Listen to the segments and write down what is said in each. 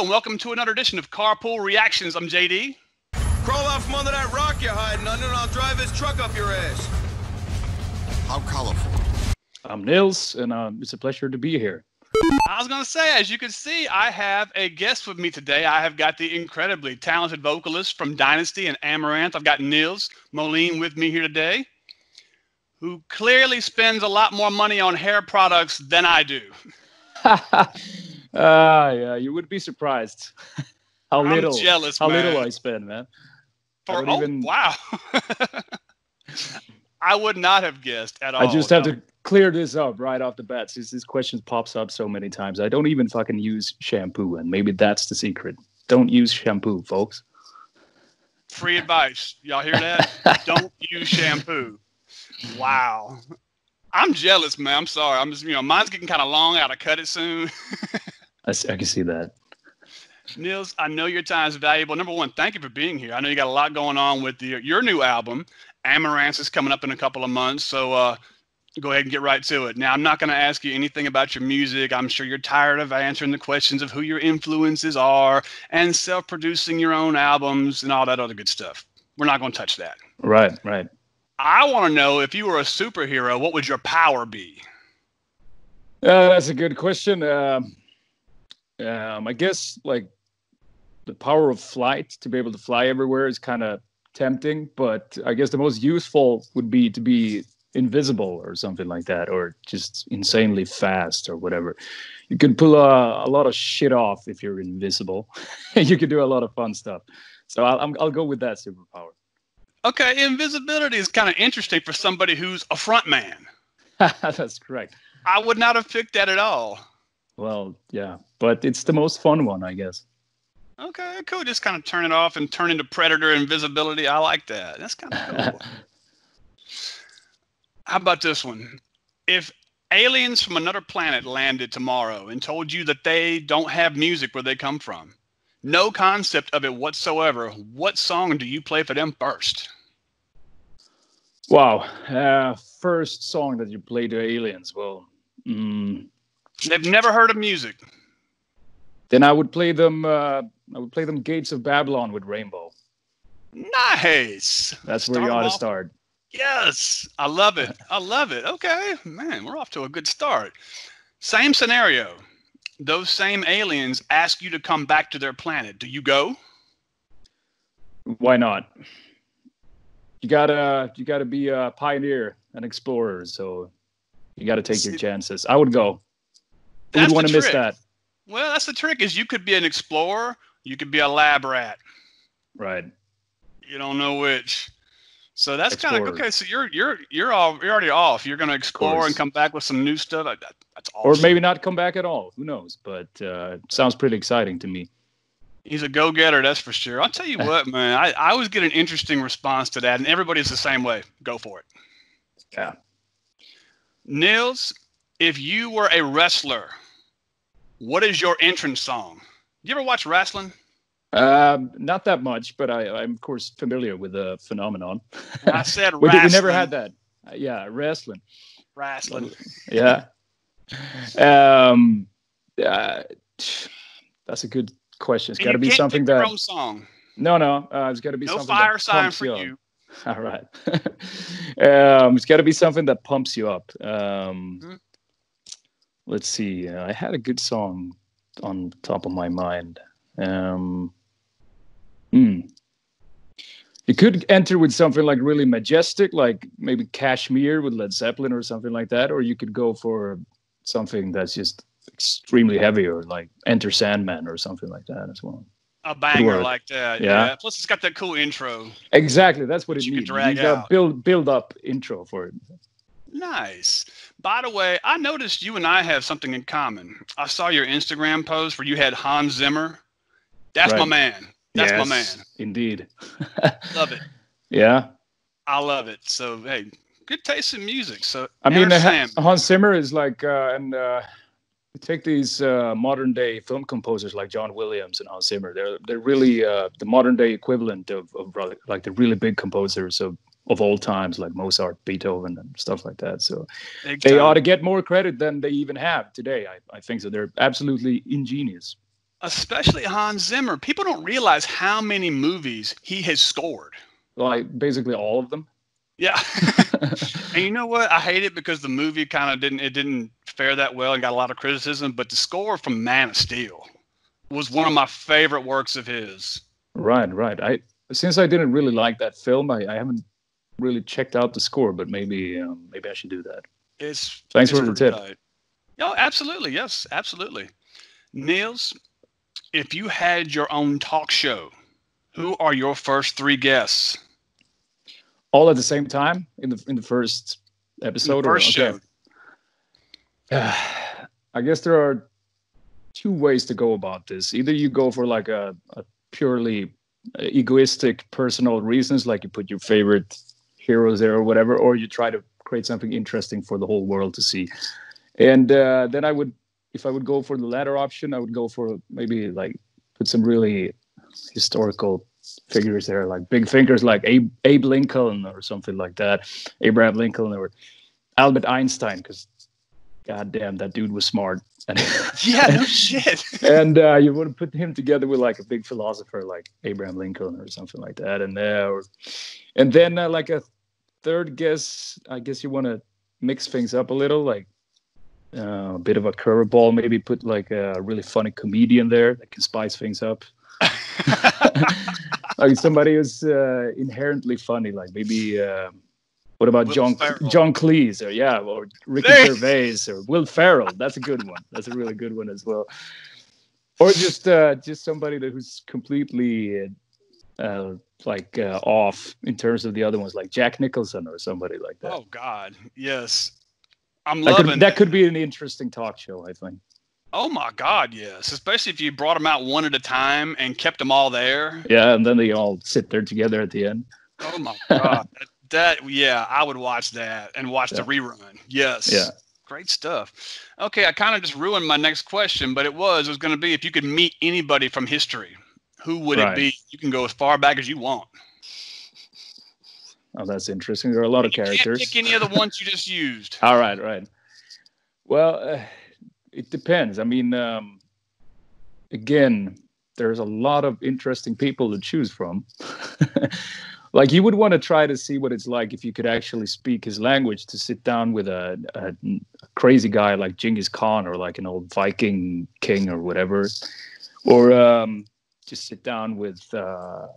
Hello, and welcome to another edition of Carpool Reactions. I'm JD. Crawl out from under that rock you're hiding under, and I'll drive this truck up your ass. How colorful. I'm Nils, and um, it's a pleasure to be here. I was going to say, as you can see, I have a guest with me today. I have got the incredibly talented vocalist from Dynazty and Amaranthe. I've got Nils Molin with me here today, who clearly spends a lot more money on hair products than I do. Ah, uh, yeah, you would be surprised how I'm little jealous, how man. little I spend, man. For, oh, even- wow. I would not have guessed at all. I just have No. to clear this up right off the bat since this question pops up so many times. I don't even fucking use shampoo, and maybe that's the secret. Don't use shampoo, folks. Free advice. Y'all hear that? Don't use shampoo. Wow. I'm jealous, man. I'm sorry. I'm just, you know, mine's getting kind of long. I gotta cut it soon. I, I can see that. Nils, I know your time is valuable. Number one, thank you for being here. I know you got a lot going on with the, your new album. Amaranthe is coming up in a couple of months, so uh, go ahead and get right to it. Now, I'm not going to ask you anything about your music. I'm sure you're tired of answering the questions of who your influences are and self-producing your own albums and all that other good stuff. We're not going to touch that. Right, right. I want to know if you were a superhero, what would your power be? Uh, that's a good question. Um, um, I guess like the power of flight to be able to fly everywhere is kind of tempting, but I guess the most useful would be to be invisible or something like that, or just insanely fast or whatever. You could pull a, a lot of shit off if you're invisible. you could do a lot of fun stuff. So I'll, I'm, I'll go with that superpower. Okay, invisibility is kind of interesting for somebody who's a front man. That's correct. I would not have picked that at all. Well, yeah, but it's the most fun one, I guess. Okay, cool. Just kind of turn it off and turn into predator invisibility. I like that. That's kind of cool. How about this one? If aliens from another planet landed tomorrow and told you that they don't have music where they come from, no concept of it whatsoever, what song do you play for them first? Wow. Uh, first song that you play to aliens. Well, mm, They've never heard of music. then I would play them. Uh, I would play them Gates of Babylon with Rainbow. Nice. That's where Start you ought to start. Yes, I love it. I love it. Okay, man, we're off to a good start. Same scenario. Those same aliens ask you to come back to their planet. Do you go? Why not? You gotta. You gotta be a pioneer, an explorer. So you gotta take your chances. I would go. Who That's would want to miss that? Well, that's the trick. Is you could be an explorer, you could be a lab rat. Right. You don't know which. So that's kind of okay. So you're you're you're all you're already off. You're going to explore and come back with some new stuff. That, that- that's Or maybe not come back at all. Who knows? But uh, sounds pretty exciting to me. He's a go-getter, that's for sure. I'll tell you what, man. I, I always get an interesting response to that, and everybody's the same way. Go for it. Yeah. Nils, if you were a wrestler, what is your entrance song? You ever watch wrestling? Um, not that much, but I, I'm of course familiar with the phenomenon. I said we, wrestling. we never had that. Uh, yeah, wrestling. Wrestling. Yeah. um, uh, that's a good question. It's got to be something your that. own song. No, no. Uh, it's got to be No something fire that sign for you. All right. um, it's got to be something that pumps you up. Um, Mhm. Let's see. Uh, I had a good song on top of my mind. Um, hmm. You could enter with something like really majestic, like maybe Kashmir with Led Zeppelin or something like that, or you could go for something that's just extremely heavy, or like Enter Sandman or something like that as well. A banger like that. Yeah. Yeah. Plus, it's got that cool intro. Exactly, that's what it You needs. drag you got build build up intro for it. Nice. By the way, I noticed you and I have something in common. I saw your Instagram post where you had Hans Zimmer. That's my man. That's my man. Indeed. Love it. yeah. I love it. So hey, good taste in music. So I mean, Hans Zimmer is like, uh, and uh, you take these uh, modern day film composers like John Williams and Hans Zimmer. They're they're really uh, the modern day equivalent of, of like the really big composers of of all times, like Mozart, Beethoven, and stuff like that. So big they time. ought to get more credit than they even have today. I, I think so. They're absolutely ingenious. especially Hans Zimmer. People don't realize how many movies he has scored. Like basically all of them. Yeah. and you know what? I hate it because the movie kind of didn't it didn't fare that well and got a lot of criticism, but the score from Man of Steel was one of my favorite works of his. Right, right. I since I didn't really like that film, I, I haven't really checked out the score, but maybe um, maybe I should do that. It's Thanks it's for the tip. tight. Oh, absolutely. Yes, absolutely. Nils, if you had your own talk show, who are your first three guests? All at the same time in the in the first in the episode. or- first okay. show. I guess there are two ways to go about this. Either you go for like a, a purely egoistic personal reasons, like you put your favorite heroes there or whatever, or you try to create something interesting for the whole world to see. And uh, then I would, if I would go for the latter option, I would go for maybe like put some really historical figures there, like big thinkers like Abe, Abe Lincoln or something like that, Abraham Lincoln or Albert Einstein, because god damn, that dude was smart. And Yeah, no shit. and uh, you would to put him together with like a big philosopher like Abraham Lincoln or something like that, and uh, or, and then uh, like a third guess, I guess you want to mix things up a little, like uh, a bit of a curveball, maybe put like a really funny comedian there that can spice things up. like somebody who's uh, inherently funny, like maybe. Uh, what about Will John Ferrell. John Cleese or yeah, or Ricky There- Gervais or Will Ferrell? That's a good one. That's a really good one as well. Or just uh, just somebody that who's completely uh, like uh, off in terms of the other ones, like Jack Nicholson or somebody like that. Oh God, yes. I'm that loving could that could be an interesting talk show, I think. Oh my God, yes. Especially if you brought them out one at a time and kept them all there. Yeah, and then they all sit there together at the end. Oh my God, that, yeah, I would watch that and watch the rerun. Yes. Yeah. Great stuff. Okay, I kind of just ruined my next question, but it was it was going to be if you could meet anybody from history, who would it be? You can go as far back as you want. Oh, that's interesting. There are a lot of You can't characters. pick any of the ones you just used. All right, right. Well, uh, it depends. I mean, um, again, there's a lot of interesting people to choose from. like, you would want to try to see what it's like if you could actually speak his language to sit down with a, a, crazy guy like Genghis Khan or like an old Viking king or whatever, or um, just sit down with. Uh,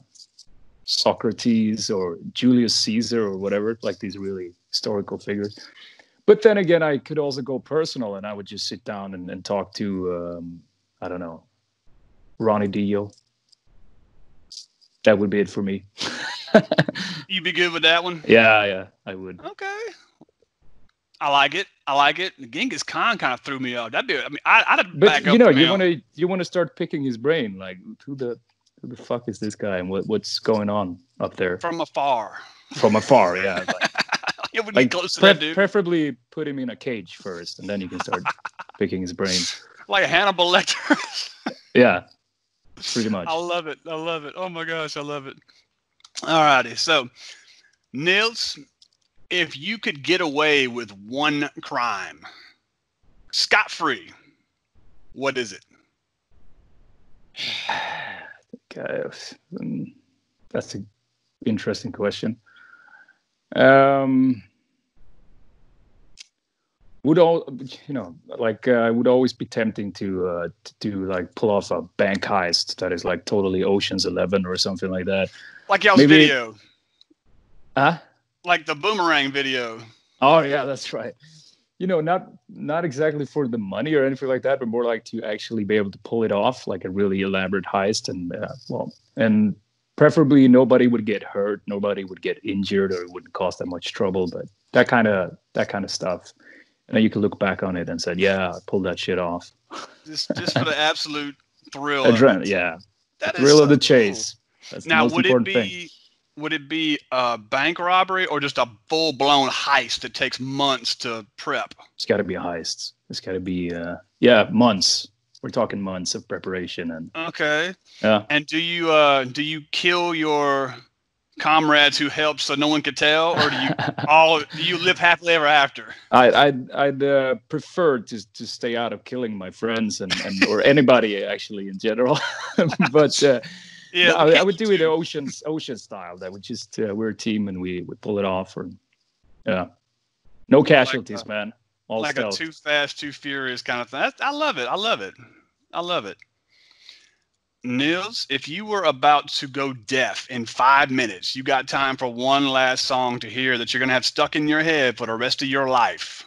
Socrates or Julius Caesar or whatever, like these really historical figures. But then again, I could also go personal and I would just sit down and, and talk to, um, I don't know, Ronnie Dio. That would be it for me. You'd be good with that one. yeah, yeah, I would. Okay. I like it. I like it. Genghis Khan kind of threw me off. That'd be. I mean, I, I'd But back you up know, you want to you want to start picking his brain. Like, who the who the fuck is this guy and what, what's going on up there from afar. from afar? Yeah, like, would like be close to pre- that dude. preferably put him in a cage first, and then you can start picking his brain. like Hannibal Lecter. Yeah, pretty much. I love it. I love it. Oh my gosh, I love it. All righty. So, Nils, if you could get away with one crime, scot free, what is it? Um, that's an interesting question. Um, would all you know, like uh, would always be tempting to uh, to do like pull off a bank heist that is like totally Ocean's Eleven or something like that. Like y'all's Maybe- video, Huh? like the boomerang video. Oh yeah, that's right. You know, not not exactly for the money or anything like that, but more like to actually be able to pull it off, like a really elaborate heist, and uh, well, and preferably nobody would get hurt, nobody would get injured, or it wouldn't cause that much trouble. But that kind of that kind of stuff, and then you can look back on it and said, yeah, I pulled that shit off. Just, just for the absolute thrill. Adrenaline, yeah, That thrill of the cool. That's Now, would it be thing. would it be a bank robbery or just a full blown heist that takes months to prep? It's got to be a heist. It's got to be, uh, yeah, months. We're talking months of preparation and Okay. yeah. And do you uh do you kill your comrades who helped so no one could tell, or do you all do you live happily ever after? I, I'd I'd uh, prefer to to stay out of killing my friends and, and or anybody actually in general, but uh, Yeah, no, I, I would do it ocean ocean style. That would just uh, we're a team and we we pull it off. Or yeah, no casualties, uh, man. All like stealth. a too fast, too furious kind of thing. That's, I love it. I love it. I love it. Nils, if you were about to go deaf in five minutes, you got time for one last song to hear that you're going to have stuck in your head for the rest of your life.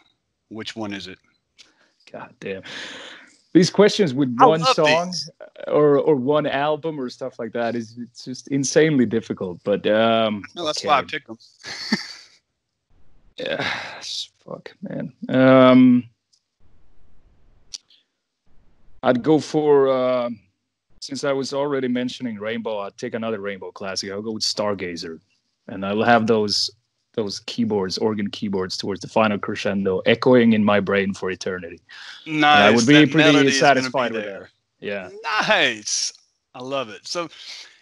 Which one is it? God damn. These questions with I one song these. or or one album or stuff like that is it's just insanely difficult. But um, No, that's okay. why I picked them. Yeah, fuck, man. Um, I'd go for uh, since I was already mentioning Rainbow. I'd take another Rainbow classic. I'll go with Stargazer, and I'll have those those keyboards, organ keyboards, towards the final crescendo, echoing in my brain for eternity. Nice. I would be That pretty gonna be satisfied with there. that. Yeah, Nice. I love it. So,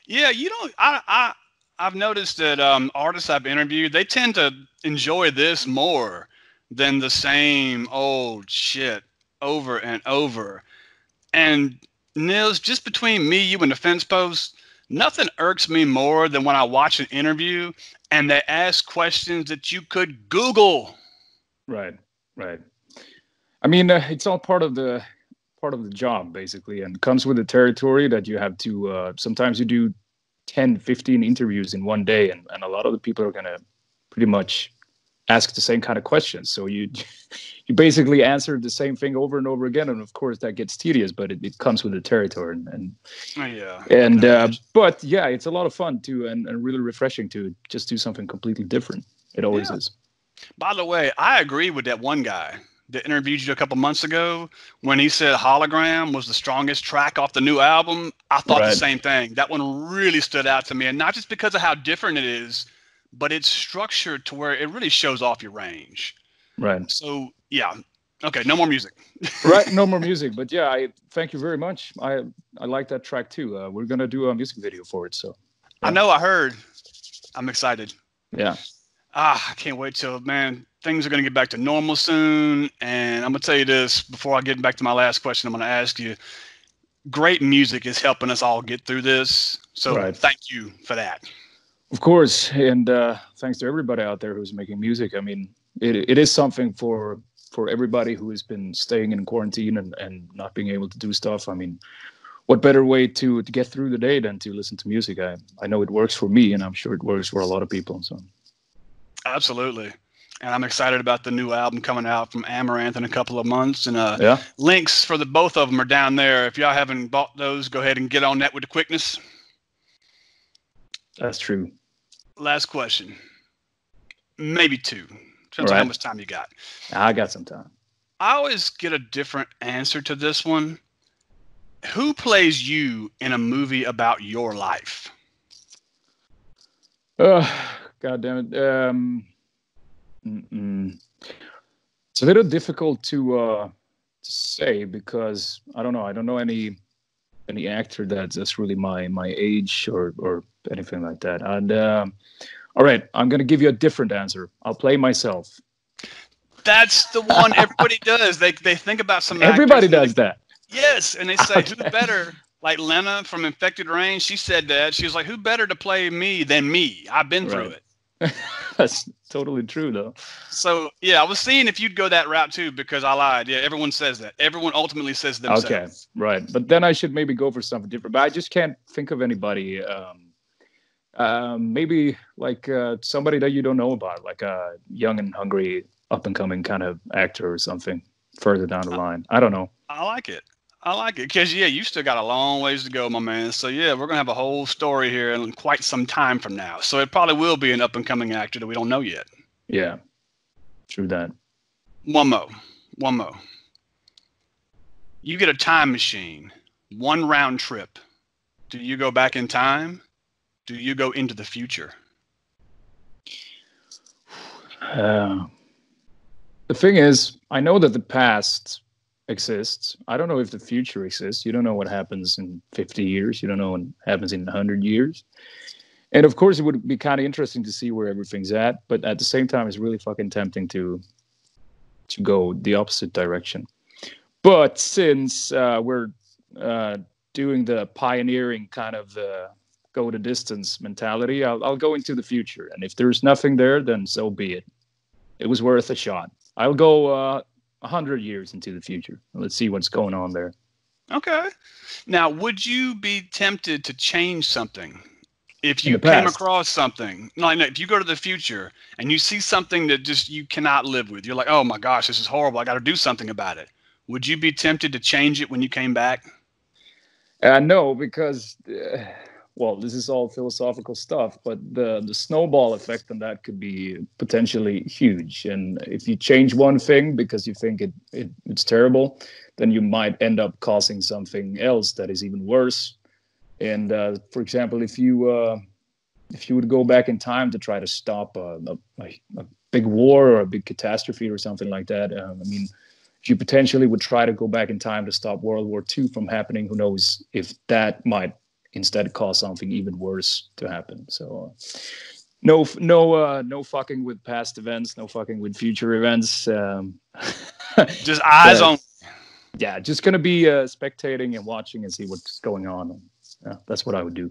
yeah, you know, I I I've noticed that um, artists I've interviewed they tend to enjoy this more than the same old shit over and over. And Nils, just between me, you, and the fence post, nothing irks me more than when I watch an interview and they ask questions that you could Google. right, right. I mean, uh, it's all part of the part of the job basically, and comes with the territory that you have to. Uh, sometimes you do 10 15 interviews in one day and, and a lot of the people are going to pretty much ask the same kind of questions so you you basically answer the same thing over and over again and of course that gets tedious but it, it comes with the territory and and, Oh, yeah. and uh, but yeah it's a lot of fun too and, and really refreshing to just do something completely different it always Yeah. is By the way, I agree with that one guy that interviewed you a couple months ago when he said Hologram was the strongest track off the new album. I thought the same thing. That one really stood out to me, and not just because of how different it is, but it's structured to where it really shows off your range. right So yeah, okay, no more music. right no more music but yeah i thank you very much i i like that track too uh, we're gonna do a music video for it so I know I heard. I'm excited. yeah Ah, I can't wait till man things are gonna get back to normal soon. And I'm gonna tell you this before I get back to my last question. I'm gonna ask you. Great music is helping us all get through this. So Right. thank you for that. Of course, and uh, thanks to everybody out there who's making music. I mean, it, it is something for for everybody who has been staying in quarantine and, and not being able to do stuff. I mean, what better way to, to get through the day than to listen to music? I, I know it works for me, and I'm sure it works for a lot of people. So Absolutely. And I'm excited about the new album coming out from Amaranthe in a couple of months. And uh, yeah, links for the both of them are down there. If y'all haven't bought those, go ahead and get on that with the quickness. That's true. Last question. Maybe two. Depends on how much time you got. I got some time. I always get a different answer to this one. Who plays you in a movie about your life? Uh, God damn it. Um, mm-mm. it's a little difficult to uh, to say because I don't know. I don't know any any actor that's that's really my my age or or anything like that. And um, all right, I'm gonna give you a different answer. I'll play myself. That's the one everybody does. They they think about some. Everybody and they- does that. Yes, and they say who Okay. better? Like Lena from Infected Rain, she said that she was like, "Who better to play me than me? I've been through it." That's totally true, though. So yeah, I was seeing if you'd go that route too, because I lied. Yeah, everyone says that. Everyone ultimately says themselves. Okay, right. But then I should maybe go for something different. But I just can't think of anybody. Um, um, maybe like uh, somebody that you don't know about, like a young and hungry, up and coming kind of actor or something further down the line. I don't know. I like it. I like it because yeah, you still got a long ways to go, my man. So yeah, we're gonna have a whole story here in quite some time from now. So it probably will be an up and coming actor that we don't know yet. Yeah, true that. One more, one more. You get a time machine, one round trip. Do you go back in time? Do you go into the future? Uh, the thing is, I know that the past exists. I don't know if the future exists. You don't know what happens in 50 years. You don't know what happens in 100 years. and of course, it would be kind of interesting to see where everything's at. But at the same time, it's really fucking tempting to to go the opposite direction. But since uh, we're uh, doing the pioneering kind of the go the distance mentality, I'll, I'll go into the future. And if there's nothing there, then so be it. It was worth a shot. I'll go uh, 100 years into the future. Let's see what's going on there. Okay. Now, would you be tempted to change something if you came across something? Like, no, if you go to the future and you see something that just you cannot live with, you're like, oh my gosh, this is horrible. I got to do something about it. Would you be tempted to change it when you came back? Uh, no, because uh, well, this is all philosophical stuff, but the the snowball effect on that could be potentially huge. And if you change one thing because you think it, it it's terrible, then you might end up causing something else that is even worse. And uh, for example, if you uh, if you would go back in time to try to stop a, a, a big war or a big catastrophe or something like that, um, I mean, you potentially would try to go back in time to stop World War II from happening, who knows if that might instead cause something even worse to happen. So, uh, no, no, uh, no fucking with past events, no fucking with future events. Um, Just eyes Yeah. on. yeah, just gonna be uh, spectating and watching and see what's going on. Yeah, that's what I would do.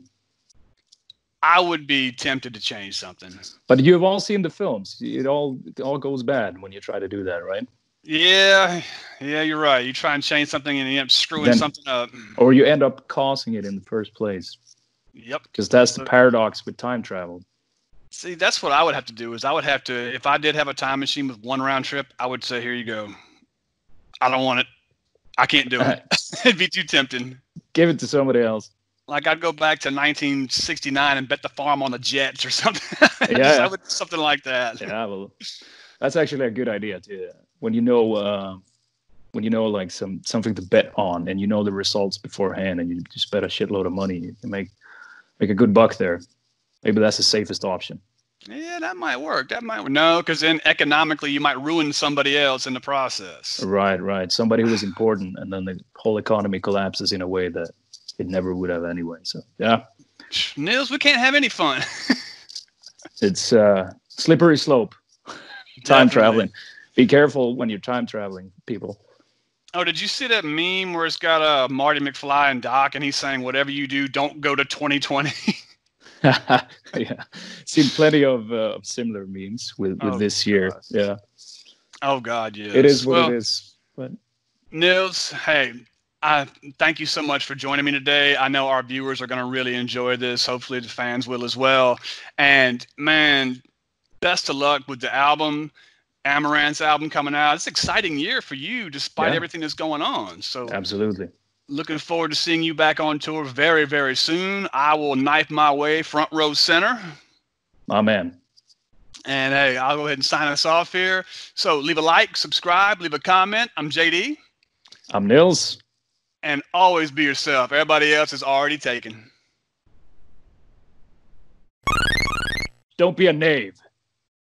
I would be tempted to change something. But you've all seen the films. It all it all goes bad when you try to do that, right? Yeah, yeah, you're right. You try and change something and you end up screwing Then- something up. Or you end up causing it in the first place. Yep. Because that's the paradox with time travel. See, that's what I would have to do. Is I would have to, if I did have a time machine with one round trip, I would say, here you go. I don't want it. I can't do it. It'd be too tempting. Give it to somebody else. Like I'd go back to 1969 and bet the farm on the Jets or something. Just- Yeah. I would something like that. Yeah, well, that's actually a good idea too. When you know, uh, when you know like some something to bet on, and you know the results beforehand, and you just bet a shitload of money, you can make make a good buck there. Maybe that's the safest option. Yeah, that might work. That might no, because then economically you might ruin somebody else in the process. Right, right. Somebody who is important, and then the whole economy collapses in a way that it never would have anyway. So yeah, Nils, we can't have any fun. it's uh, slippery slope. time Definitely. traveling. Be careful when you're time traveling, people. Oh, did you see that meme where it's got uh, Marty McFly and Doc, and he's saying, "Whatever you do, don't go to 2020." yeah, seen plenty of, uh, of similar memes with, with Oh, this year. God. Yeah, oh God, yes. it is what well, it is. But Nils, hey, I thank you so much for joining me today. I know our viewers are going to really enjoy this. Hopefully, the fans will as well. And man, best of luck with the album, Amaranthe's album coming out. It's an exciting year for you, despite Yeah. everything that's going on. So, absolutely, looking forward to seeing you back on tour very, very soon. I will knife my way front row center. my man. And hey, I'll go ahead and sign us off here. So leave a like, subscribe, leave a comment. I'm JD. I'm Nils. And always be yourself. Everybody else is already taken. Don't be a knave.